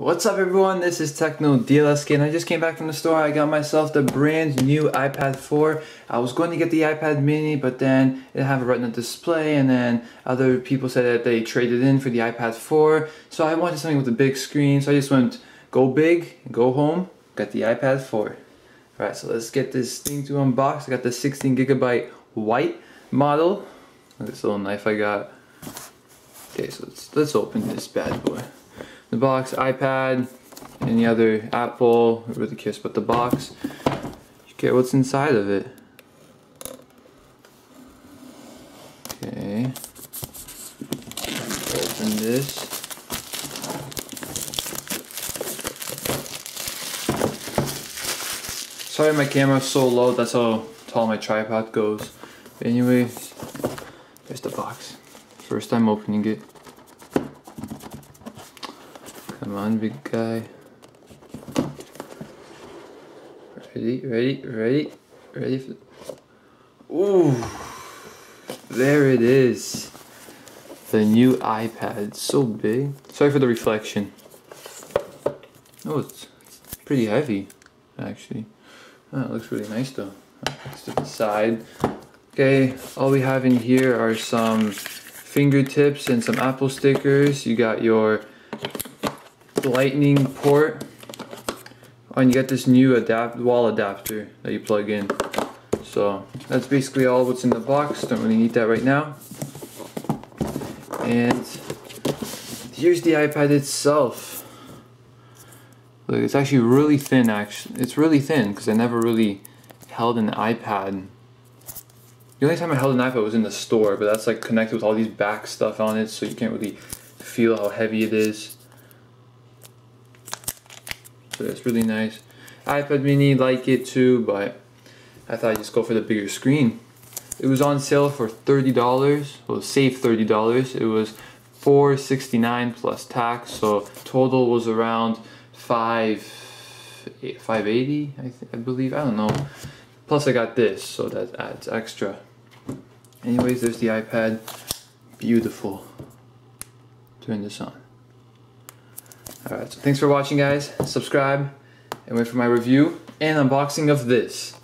What's up everyone, this is Techno DLSK and I just came back from the store. I got myself the brand new iPad 4. I was going to get the iPad mini but then it have a retina display and then other people said that they traded in for the iPad 4. So I wanted something with a big screen so I just went go big, go home, got the iPad 4. Alright, so let's get this thing to unbox. I got the 16 gigabyte white model. This little knife I got. Okay, so let's, let's open this bad boy the box, iPad, any other Apple, really cares about the box. You get what's inside of it. Okay. Open this. Sorry my camera's so low, that's how tall my tripod goes. But anyway, there's the box. First time opening it. Come on, big guy. Ready, ready, ready, ready for... Ooh! There it is. The new iPad. So big. Sorry for the reflection. Oh, it's, it's pretty heavy, actually. Oh, it looks really nice though. Let's to the side. Okay, all we have in here are some fingertips and some Apple stickers. You got your lightning port. Oh, and you get this new adapt wall adapter that you plug in. So that's basically all what's in the box. Don't really need that right now. And here's the iPad itself. Look it's actually really thin actually it's really thin because I never really held an iPad. The only time I held an iPad was in the store but that's like connected with all these back stuff on it so you can't really feel how heavy it is so that's really nice. iPad mini like it too, but I thought I'd just go for the bigger screen. It was on sale for $30, well save $30. It was 469 plus tax, so total was around 5 580 I, I believe, I don't know. Plus I got this, so that adds extra. Anyways, there's the iPad. Beautiful. Turn this on. Alright, so thanks for watching guys. Subscribe and wait for my review and unboxing of this.